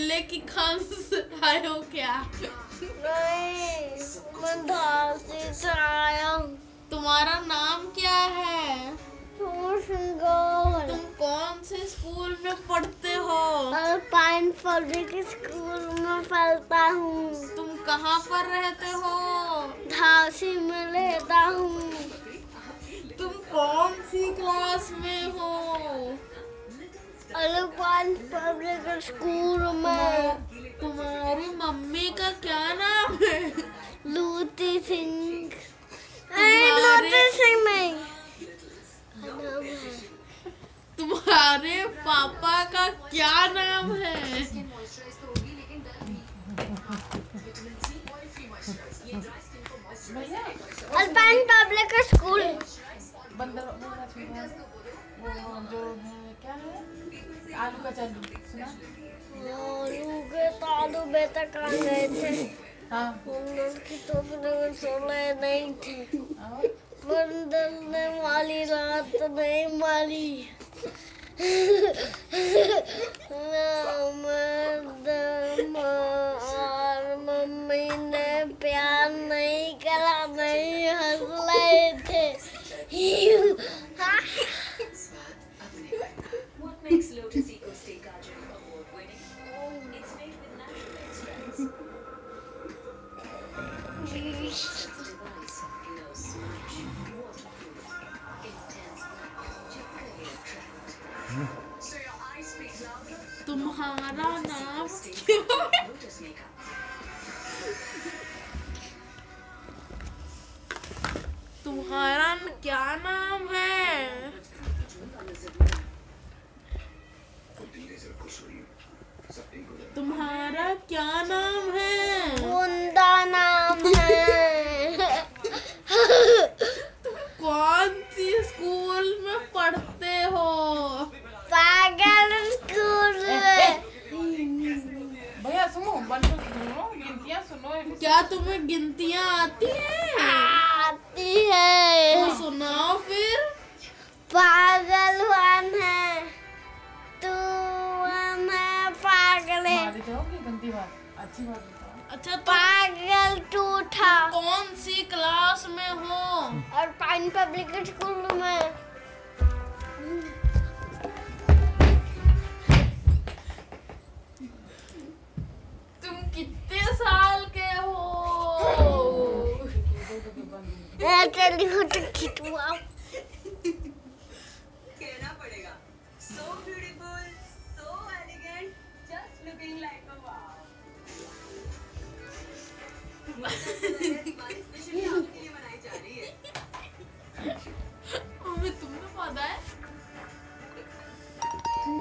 बिल्ले की खांस आए हो क्या? नहीं से तुम्हारा नाम क्या है? तुम कौन से स्कूल में पढ़ते हो? अल्पाइन पब्लिक स्कूल में पढ़ता हूँ तुम कहाँ पर रहते हो? धासी में रहता हूँ तुम कौन सी क्लास में हो? अल्पाइन पब्लिक स्कूल में तुम्हारी मम्मी का क्या नाम है लूती सिंह तुम्हारे- लूती सिंह नहीं तुम्हारे पापा का क्या नाम है अल्पाइन पब्लिक स्कूल बंदर जो है, क्या आलू का सुना आलू के बेटा कहाँ गए थे हाँ। की तो में नहीं थे बंदर ने माली रात नहीं माली और मम्मी ने प्यार नहीं करा नहीं हंस रहे थे तुम्हारा नाम क्यों. तुम्हारा क्या नाम है तुम्हारा क्या नाम है बुंदा नाम है कौन सी स्कूल में पढ़ते हो पागल स्कूल में भैया सुनो बंदर सुनो गिनतियाँ सुनो ये क्या तुम्हें गिनतियाँ आती हैं? आती है। तो सुनाओ फिर। पागल वन है। तू वन है पागल है अच्छी बात अच्छा तो पागल टू था कौन सी क्लास में हो? और पाइन पब्लिक स्कूल में। मैं तेरी फ़ोटो खिंचवाओ कहना पड़ेगा so beautiful so elegant just looking like a wow specially आपके लिए बनाई जा। रही है मम्मी तुमने पता है हाँ